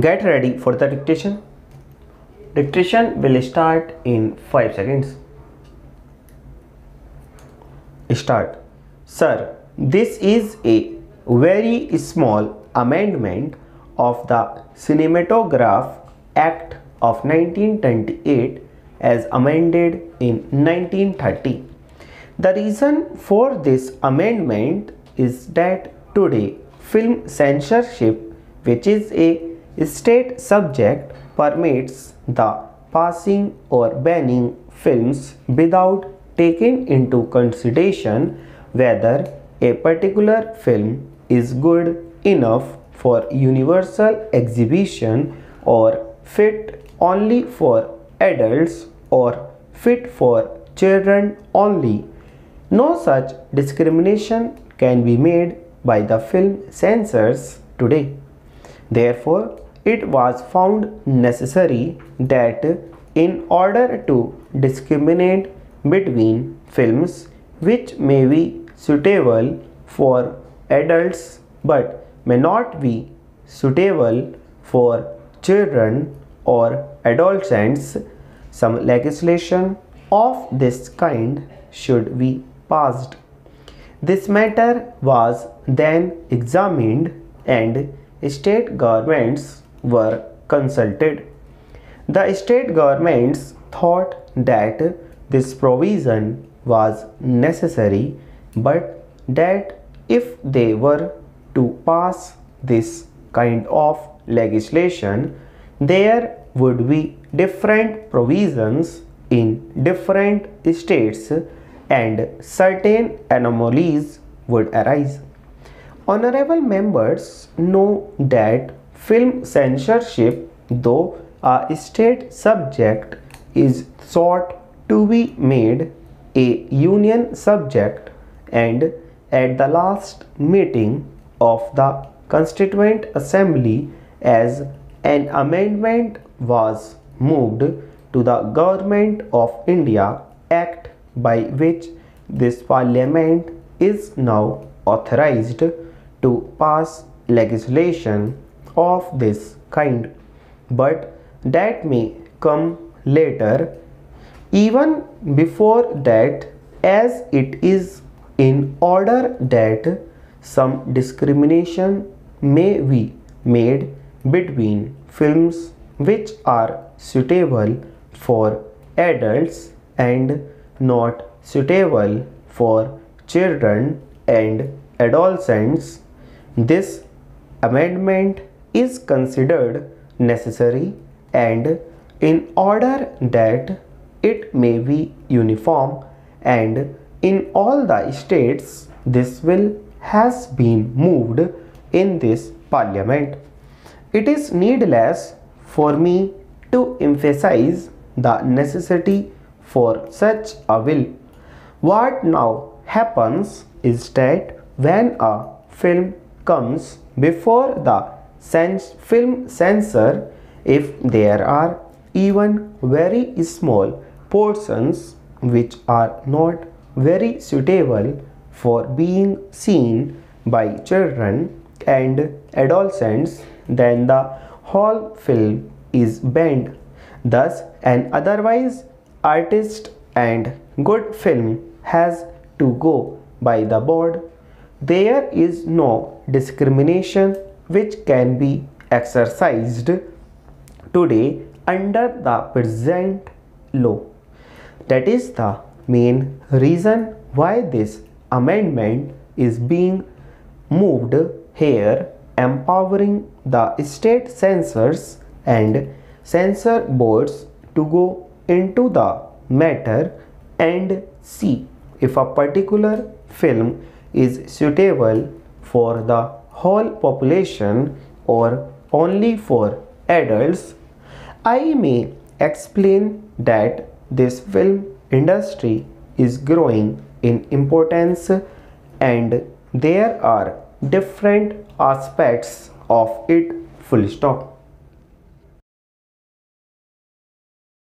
get ready for the dictation. Dictation will start in 5 seconds. Start. Sir this is a very small amendment of the cinematograph act of 1928 as amended in 1930 the reason for this amendment is that today film censorship which is a state subject permits the passing or banning films without taking into consideration whether a particular film is good enough for universal exhibition or fit only for adults or fit for children only. No such discrimination can be made by the film censors today. Therefore, it was found necessary that in order to discriminate between films which may be suitable for adults but may not be suitable for children or adolescents, some legislation of this kind should be passed. This matter was then examined and state governments were consulted. The state governments thought that this provision was necessary but that if they were to pass this kind of legislation, there would be different provisions in different states and certain anomalies would arise. Honorable members know that Film censorship, though a state subject, is sought to be made a union subject and at the last meeting of the Constituent Assembly as an amendment was moved to the Government of India Act by which this Parliament is now authorized to pass legislation of this kind. But that may come later even before that as it is in order that some discrimination may be made between films which are suitable for adults and not suitable for children and adolescents. This amendment is considered necessary and in order that it may be uniform and in all the states this bill has been moved in this parliament. It is needless for me to emphasize the necessity for such a will. What now happens is that when a film comes before the sense film censor if there are even very small portions which are not very suitable for being seen by children and adolescents then the whole film is banned. Thus an otherwise artist and good film has to go by the board. There is no discrimination which can be exercised today under the present law. That is the main reason why this amendment is being moved here empowering the state censors and censor boards to go into the matter and see if a particular film is suitable for the whole population or only for adults, I may explain that this film industry is growing in importance and there are different aspects of it full stop.